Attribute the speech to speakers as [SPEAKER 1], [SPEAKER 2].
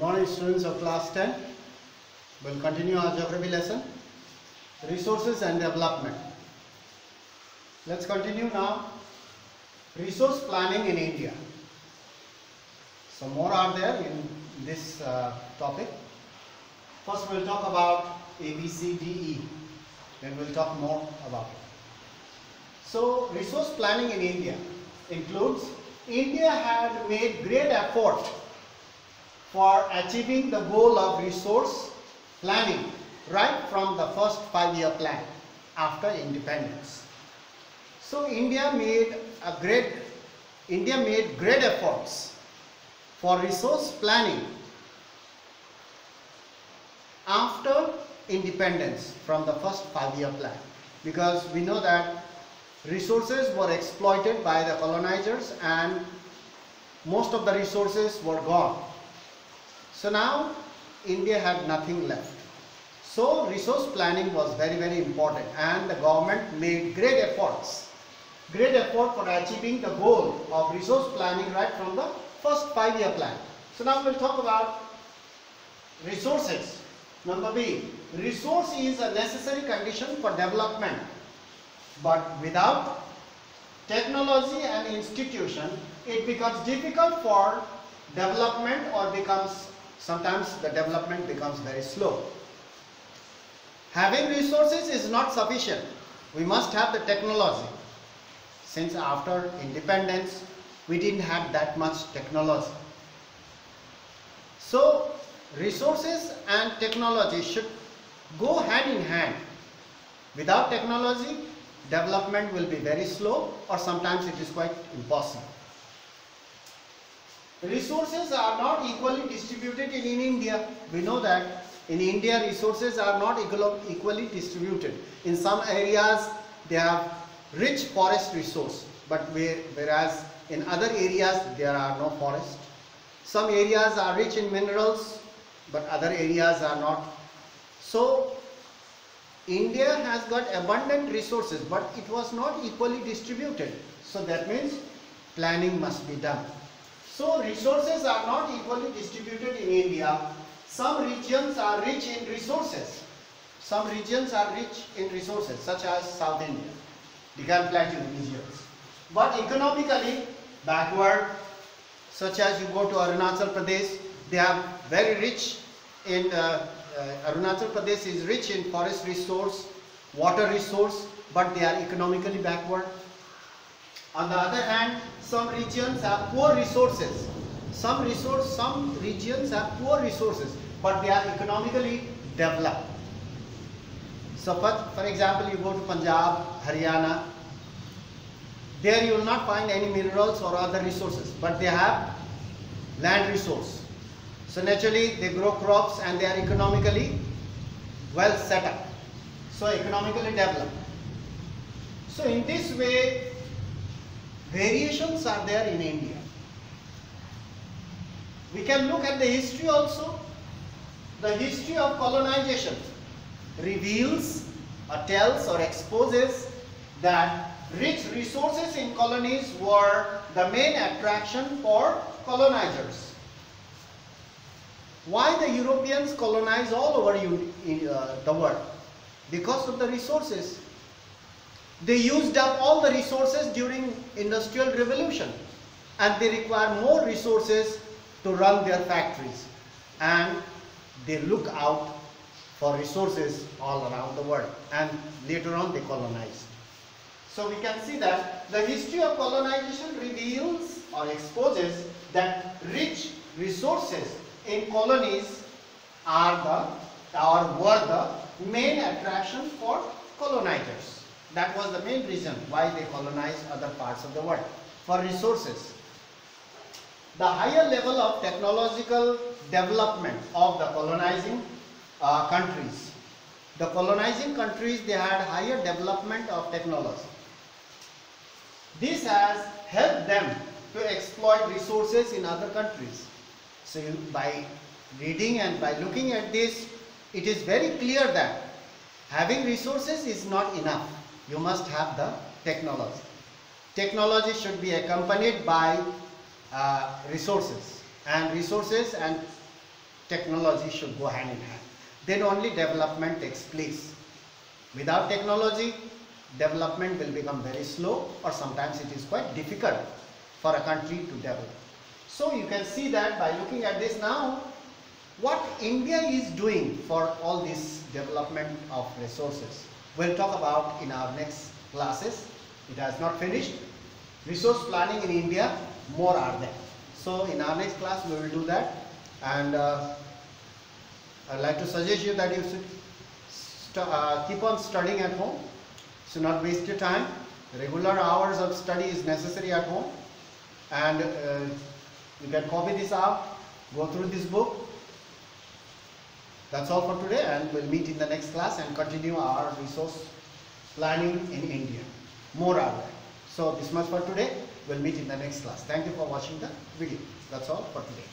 [SPEAKER 1] Morning students of class 10. We'll continue our geography lesson. Resources and development. Let's continue now. Resource planning in India. Some more are there in this uh, topic. First we'll talk about ABCDE. Then we'll talk more about it. So resource planning in India includes India had made great effort for achieving the goal of resource planning right from the first five-year plan after independence. So India made a great India made great efforts for resource planning after independence from the first five-year plan because we know that resources were exploited by the colonizers and most of the resources were gone. So now India had nothing left. So resource planning was very very important and the government made great efforts. Great effort for achieving the goal of resource planning right from the first five year plan. So now we'll talk about resources. Number B, resource is a necessary condition for development but without technology and institution it becomes difficult for development or becomes sometimes the development becomes very slow. Having resources is not sufficient. We must have the technology. Since after independence, we didn't have that much technology. So, resources and technology should go hand in hand. Without technology, development will be very slow or sometimes it is quite impossible. Resources are not equally distributed in, in India. We know that in India resources are not equally distributed. In some areas they have rich forest resource but whereas in other areas there are no forest. Some areas are rich in minerals but other areas are not. So India has got abundant resources but it was not equally distributed. So that means planning must be done. So resources are not equally distributed in India. Some regions are rich in resources. Some regions are rich in resources such as South India, Deccan Plateau regions. But economically backward such as you go to Arunachal Pradesh, they are very rich in uh, uh, Arunachal Pradesh is rich in forest resource, water resource, but they are economically backward. On the other hand, some regions have poor resources. Some resource, some regions have poor resources, but they are economically developed. So, for, example, you go to Punjab, Haryana, there you will not find any minerals or other resources, but they have land resource. So naturally they grow crops and they are economically well set up. So economically developed. So in this way variations are there in India. We can look at the history also. The history of colonization reveals or tells or exposes that rich resources in colonies were the main attraction for colonizers. Why the Europeans colonized all over uh, the world? Because of the resources they used up all the resources during industrial revolution and they require more resources to run their factories and they look out for resources all around the world and later on they colonized. So we can see that the history of colonization reveals or exposes that rich resources in colonies are the or were the main attraction for colonizers. That was the main reason why they colonized other parts of the world for resources. The higher level of technological development of the colonizing uh, countries. The colonizing countries they had higher development of technology. This has helped them to exploit resources in other countries. So you, by reading and by looking at this, it is very clear that having resources is not enough you must have the technology. Technology should be accompanied by uh, resources and resources and technology should go hand in hand. Then only development takes place. Without technology, development will become very slow or sometimes it is quite difficult for a country to develop. So you can see that by looking at this now, what India is doing for all this development of resources. We'll talk about in our next classes. It has not finished. Resource planning in India, more are there. So in our next class we will do that and uh, I'd like to suggest you that you should uh, keep on studying at home. So not waste your time. Regular hours of study is necessary at home and uh, you can copy this out, go through this book that's all for today and we'll meet in the next class and continue our resource planning in India. More are there. So this much for today. We'll meet in the next class. Thank you for watching the video. That's all for today.